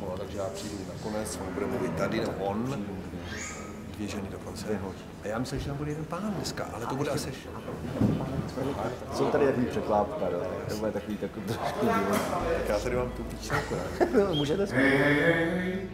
No, takže já přijdu nakonec, on bude mluvit tady, nebo on, dvě ženy dokonce. A já myslím, že tam bude jeden pán dneska, ale to bude asi... Jsou tady takový překlápka, no. to bude takový takový trošku divný. Tak já tady mám tu píčelku, no, Můžete zpívat.